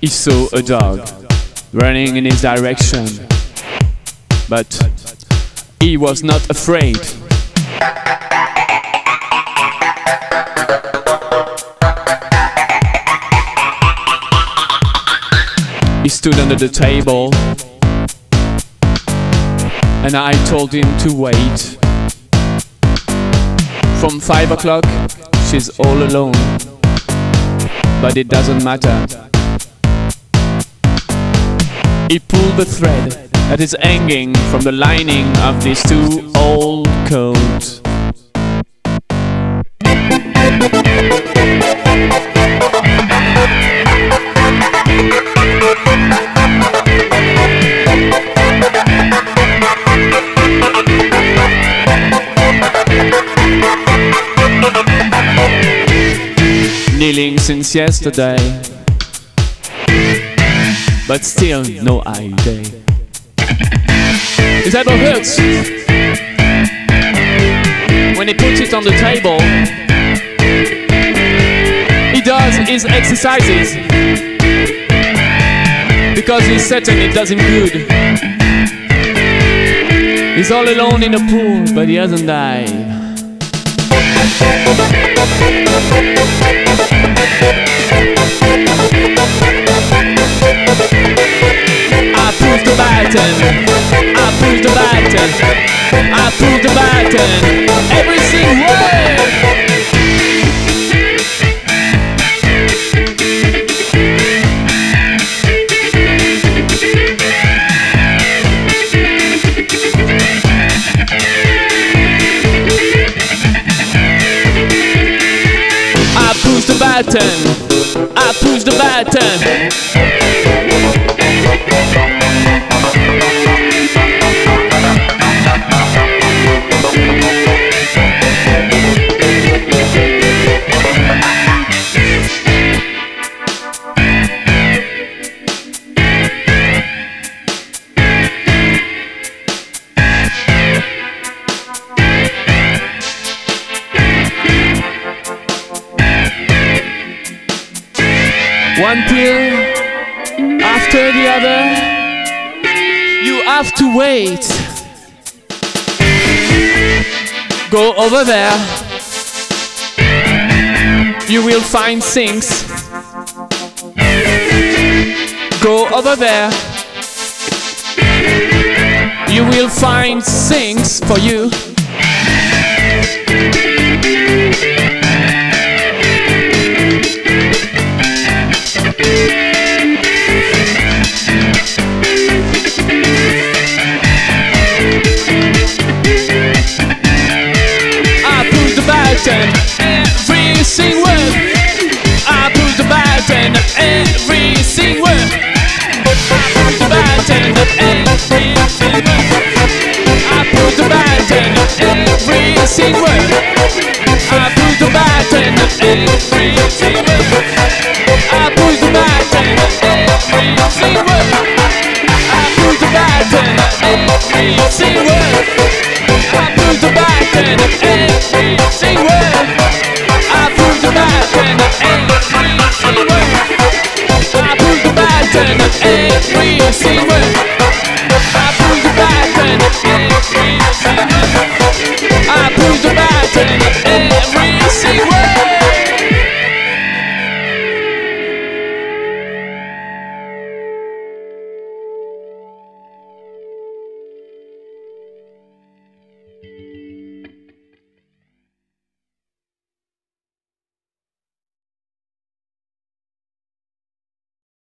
he saw a dog running in his direction, but he was not afraid. He stood under the table, and I told him to wait. From five o'clock, she's all alone, but it doesn't matter. He pulled the thread that is hanging from the lining of these two old coats. Kneeling since yesterday, but still no idea. His elbow hurts when he puts it on the table. He does his exercises because he's certain it does him good. He's all alone in the pool, but he hasn't died. Push the button, everything works. I push the button, I push the button. One pill after the other. You have to wait. Go over there. You will find things. Go over there. You will find things for you. bartender every every single. I put the bartender every single. I the every single. I the every single. I the every single. I the every single word. yes, yes, yes.